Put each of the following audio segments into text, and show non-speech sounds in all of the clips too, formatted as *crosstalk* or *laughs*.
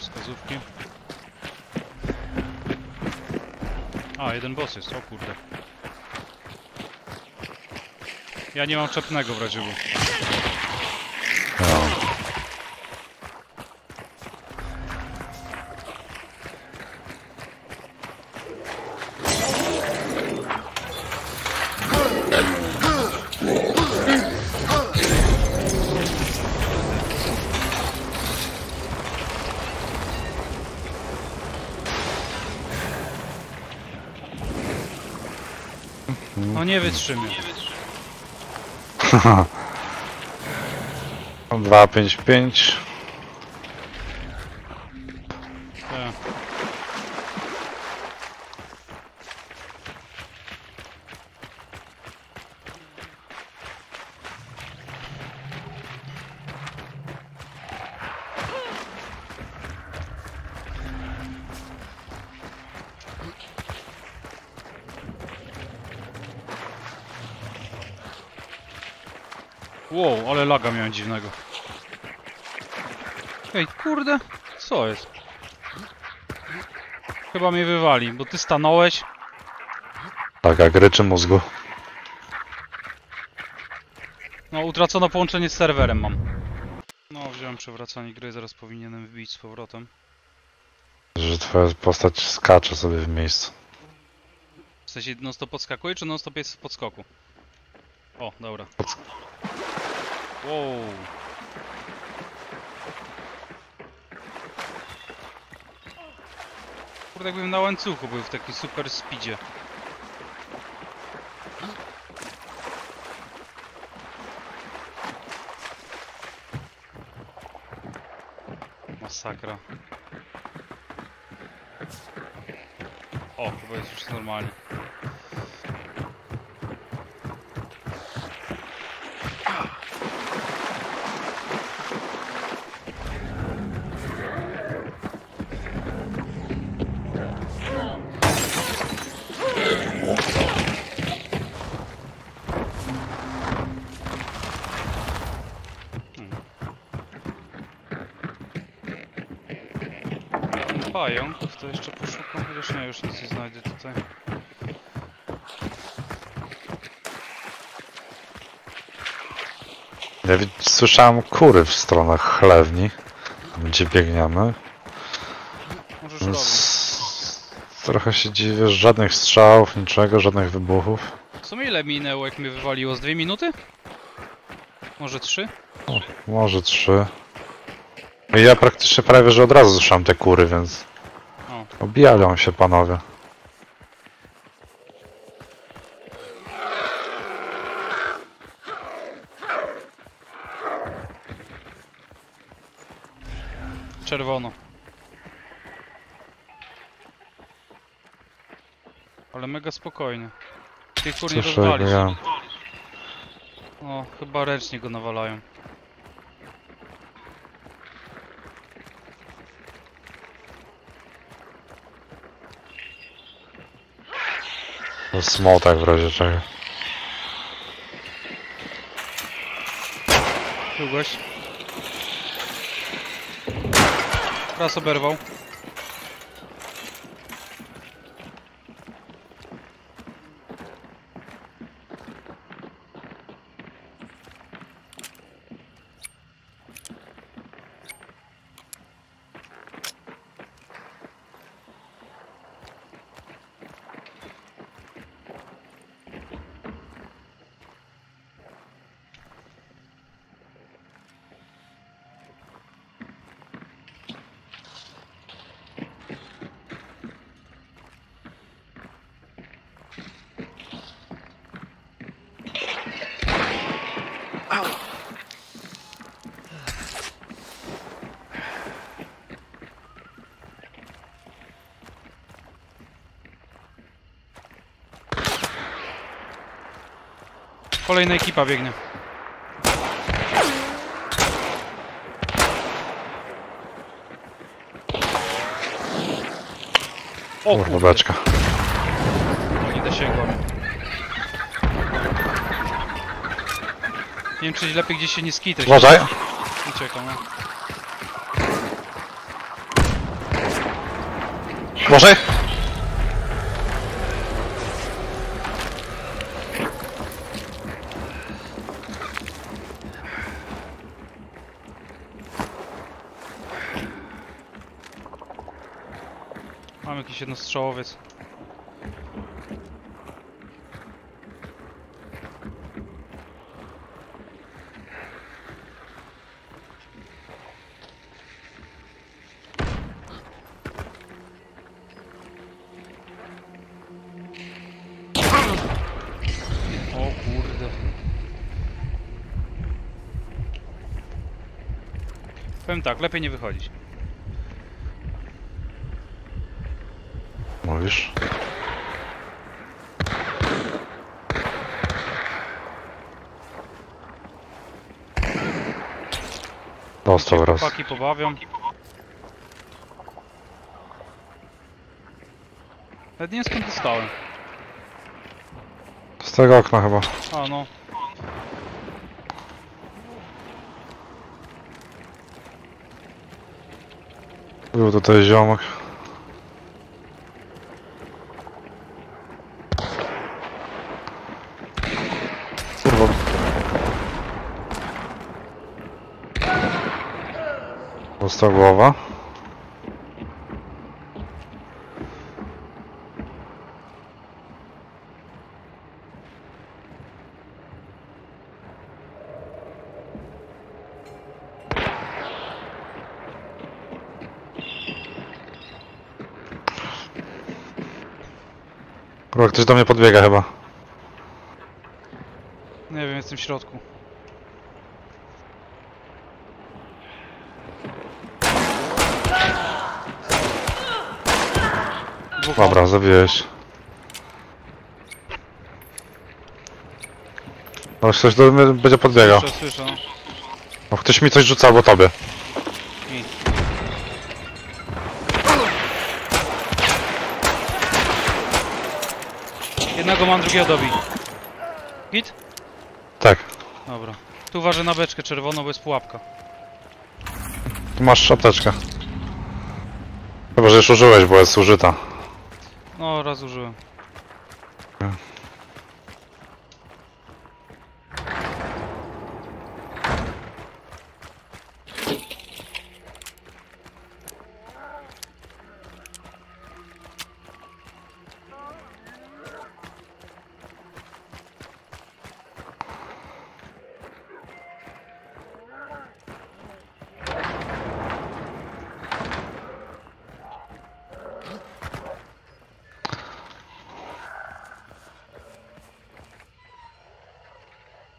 wskazówki. A, jeden boss jest, o kurde. Ja nie mam czepnego w razie. No nie wytrzymię. 2, 5, 5. Tak. Wow, ale laga miałem dziwnego. Ej, kurde, co jest? Chyba mnie wywali, bo ty stanąłeś. Tak, jak ryczy mózgu. No, utracono połączenie z serwerem mam. No, wziąłem przewracanie gry, zaraz powinienem wbić z powrotem. Że twoja postać skacze sobie w miejscu. W sensie non-stop podskakuje, czy non-stop jest w podskoku? O, dobra. Podsk- Wow. Kurde, jakbym na łańcuchu był w takim super speedzie. Masakra. O, chyba jest już normalnie. Pająk, to jeszcze poszukam, chociaż nie, już nic nie znajdę tutaj. Ja słyszałem kury w stronach chlewni, tam gdzie biegniemy. Więc trochę się dziwię, żadnych strzałów, niczego, żadnych wybuchów. W sumie ile minęło, jak mnie wywaliło? Z dwie minuty? Może trzy? O, może trzy. I Ja praktycznie prawie, że od razu słyszałem te kury, więc. Obijają się panowie. Czerwono. Ale mega spokojnie. Tych kur nie Słyszę, rozwalisz. ja... O, chyba ręcznie go nawalają. To smotak w razie czego. Tu gość. Raz oberwał. Kolejna ekipa biegnie. O Kurwa kurde, beczka. nie dosięgła mnie. Nie wiem, czy lepiej gdzieś się nie skitać. Uważaj! Uciekam, no. Może? Mam jakiś jednostrzałowiec. Powiem tak, lepiej nie wychodzić. Mówisz? Dostał raz. Chłopaki pobawią. Nawet nie wiem skąd dostałem. Z tego okna chyba. A no. Był tutaj ziomek. Kurwa. Pusta głowa. Kurwa, ktoś do mnie podbiega chyba. Nie wiem, jestem w środku. Dwóch Dobra, zabiłeś. No, ktoś do mnie będzie podbiegał. Słyszę, słyszę, no. Ktoś mi coś rzuca albo tobie. Mi. Jednego mam, drugiego dobi. Git? Tak. Dobra. Tu uważaj na beczkę czerwoną, bo jest pułapka. Tu masz apteczkę. Chyba, że już użyłeś, bo jest użyta. No, raz użyłem.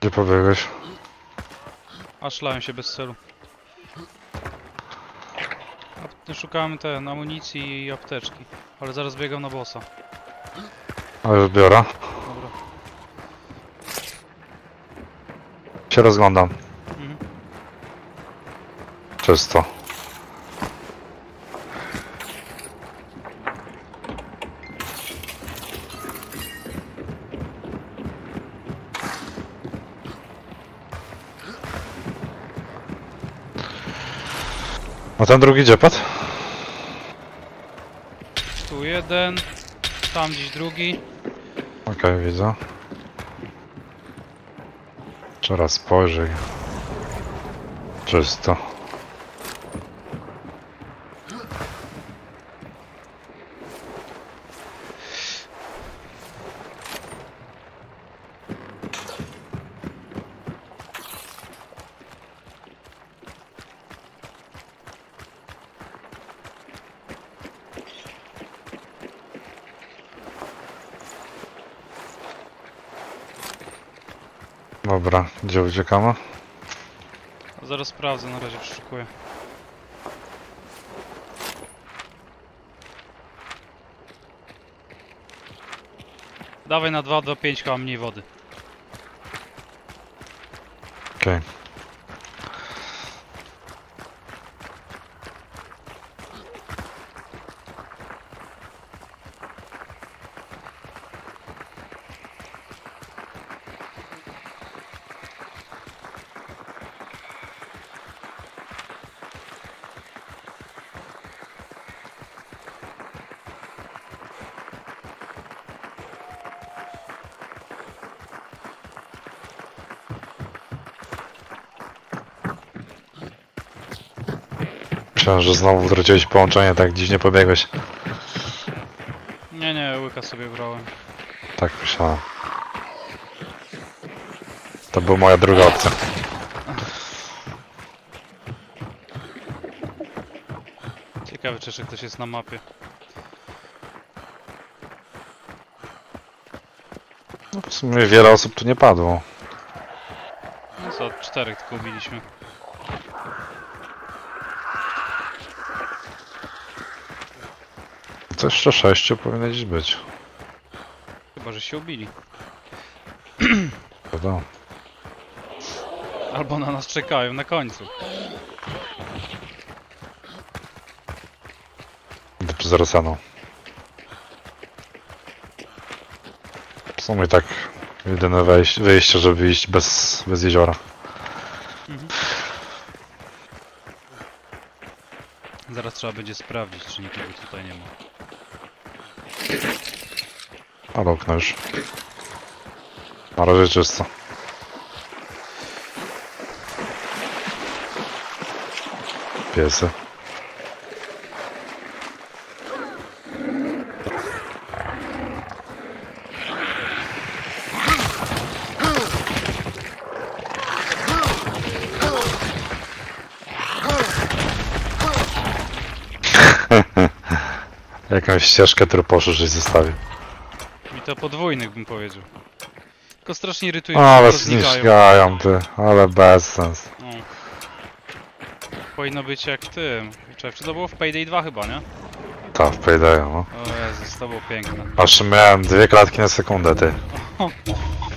Gdzie pobiegłeś? A szlałem się bez celu. A Szukałem ten, amunicji i apteczki. Ale zaraz biegam na bossa. A już biorę. Dobra. Się rozglądam. Mhm. Czysto. A ten drugi gdzie padł? Tu jeden. Tam gdzieś drugi. Okej, widzę. Jeszcze raz spojrzyj. Czysto. Dobra, gdzie uciekamy? Zaraz sprawdzę, na razie przeszukuję. Dawaj na 2 do 5 chyba mniej wody. Okej. Myślałem, że znowu wróciłeś połączenie, tak dziwnie pobiegłeś. Nie, nie, łyka sobie brałem. Tak myślałem. To była moja druga opcja. Ciekawe, czy jeszcze ktoś jest na mapie. No w sumie wiele osób tu nie padło. No co, czterech tylko ubiliśmy. Co jeszcze sześciu powinno gdzieś być. Chyba, że się ubili. Prawda? Albo na nas czekają na końcu. Dobrze zarosano. W sumie tak jedyne wejście, wyjście, żeby iść bez, bez jeziora. Zaraz trzeba będzie sprawdzić, czy nikogo tutaj nie ma. Ale okno już. Na razie czysto. Piesy. Jakąś ścieżkę truposzu żeś zostawił. I to podwójnych bym powiedział. Tylko strasznie irytuje, że ale tylko znikają. zniszczają ty, ale bez sens. No. Powinno być jak tym. Czekaj, czy to było w Payday 2 chyba, nie? Ta, w Paydayu, no. O Jezus, to było piękne. Aż miałem dwie klatki na sekundę, ty. *laughs*